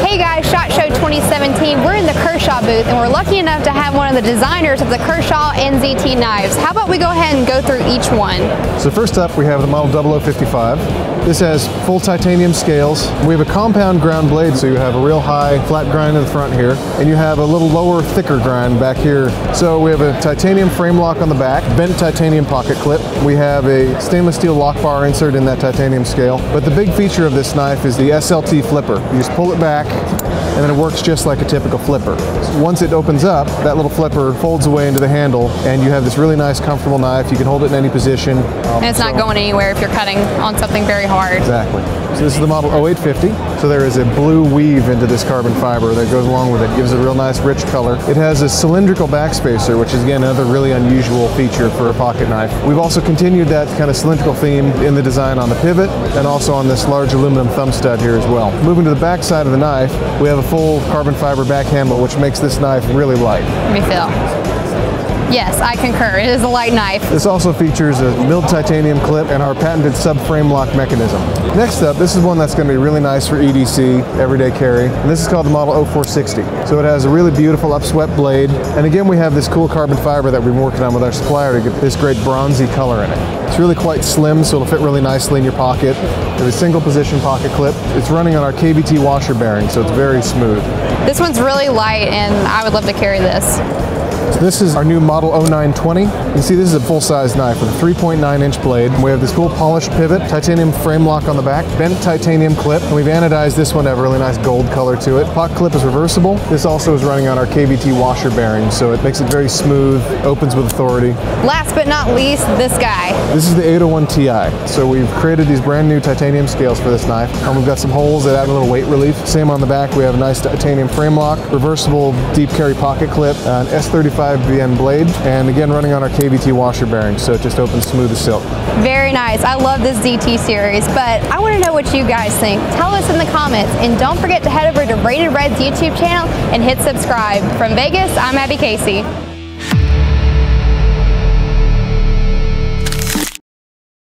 Hey guys, SHOT Show 2017. We're in the Kershaw booth and we're lucky enough to have one of the designers of the Kershaw NZT knives. How about we go ahead and go through each one? So first up we have the model 0055. This has full titanium scales. We have a compound ground blade so you have a real high flat grind in the front here and you have a little lower thicker grind back here. So we have a titanium frame lock on the back, bent titanium pocket clip. We have a stainless steel lock bar insert in that titanium scale. But the big feature of this knife is the SLT flipper. You just pull it back and then it works just like a typical flipper. So once it opens up, that little flipper folds away into the handle and you have this really nice comfortable knife. You can hold it in any position. And it's not going anywhere if you're cutting on something very hard. Exactly. So this is the model 0850. So there is a blue weave into this carbon fiber that goes along with it. Gives it a real nice rich color. It has a cylindrical backspacer, which is again another really unusual feature for a pocket knife. We've also continued that kind of cylindrical theme in the design on the pivot and also on this large aluminum thumb stud here as well. Moving to the back side of the knife, we have a full carbon fiber back handle, which makes this knife really light. Let me feel. Yes, I concur. It is a light knife. This also features a milled titanium clip and our patented sub-frame lock mechanism. Next up, this is one that's going to be really nice for EDC, everyday carry. And this is called the Model 0460. So it has a really beautiful upswept blade. And again, we have this cool carbon fiber that we've been working on with our supplier to get this great bronzy color in it. It's really quite slim, so it'll fit really nicely in your pocket. There's a single position pocket clip. It's running on our KVT washer bearing, so it's very smooth. This one's really light and I would love to carry this. So this is our new Model 0920. You can see this is a full-size knife with a 3.9 inch blade. We have this cool polished pivot, titanium frame lock on the back, bent titanium clip, and we've anodized this one to have a really nice gold color to it. Pot clip is reversible. This also is running on our KVT washer bearing, so it makes it very smooth, opens with authority. Last but not least, this guy. This is the 801 Ti. So we've created these brand new titanium scales for this knife, and we've got some holes that add a little weight relief. Same on the back, we have a nice titanium frame lock, reversible deep carry pocket clip, an S35 VN blade, and again running on our KVT washer bearing, so it just opens smooth as silk. Very nice. I love this ZT series, but I want to know what you guys think. Tell us in the comments, and don't forget to head over to Rated Red's YouTube channel and hit subscribe. From Vegas, I'm Abby Casey.